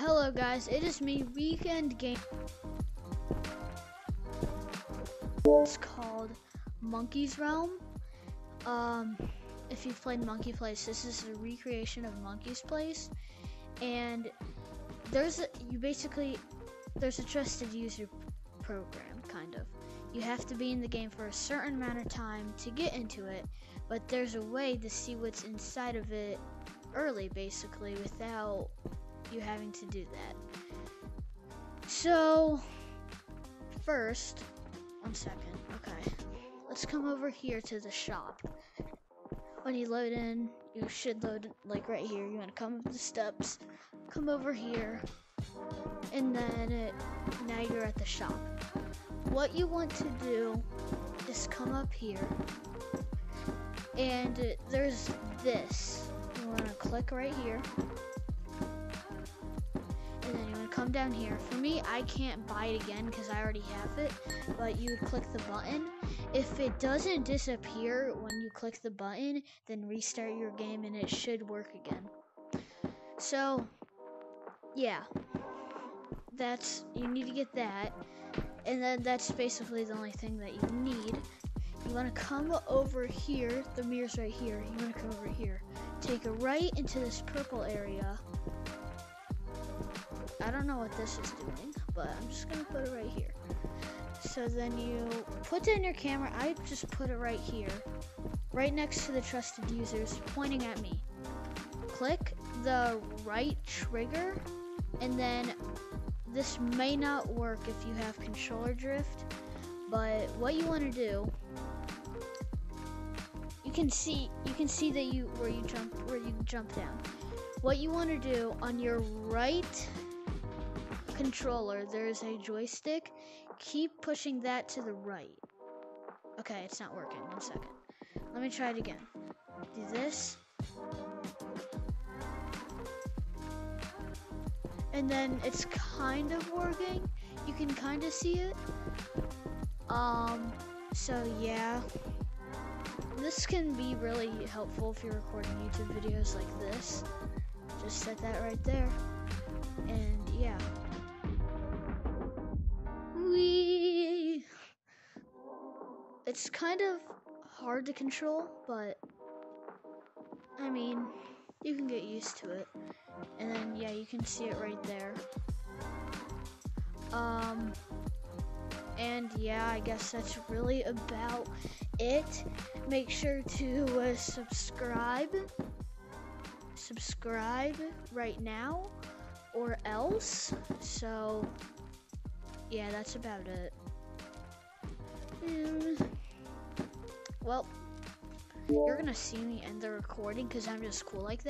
Hello guys, it is me, Weekend Game. It's called Monkey's Realm. Um, if you've played Monkey Place, this is a recreation of Monkey's Place, and there's a, you basically there's a trusted user program, kind of. You have to be in the game for a certain amount of time to get into it, but there's a way to see what's inside of it early, basically, without you having to do that. So, first, one second, okay. Let's come over here to the shop. When you load in, you should load like right here. You want to come up the steps, come over here, and then it, now you're at the shop. What you want to do is come up here, and there's this. You want to click right here come down here. For me, I can't buy it again because I already have it, but you click the button. If it doesn't disappear when you click the button, then restart your game and it should work again. So, yeah, that's, you need to get that, and then that's basically the only thing that you need. You want to come over here, the mirror's right here, you want to come over here. Take a right into this purple area, I don't know what this is doing, but I'm just gonna put it right here. So then you put it in your camera. I just put it right here, right next to the trusted users, pointing at me. Click the right trigger, and then this may not work if you have controller drift, but what you want to do, you can see you can see that you where you jump where you jump down. What you want to do on your right controller, there's a joystick. Keep pushing that to the right. Okay, it's not working. One second. Let me try it again. Do this. And then it's kind of working. You can kind of see it. Um, so yeah. This can be really helpful if you're recording YouTube videos like this. Just set that right there. It's kind of hard to control, but I mean, you can get used to it. And then, yeah, you can see it right there. Um, and yeah, I guess that's really about it. Make sure to uh, subscribe. Subscribe right now or else. So, yeah, that's about it. Well, you're gonna see me end the recording because I'm just cool like that.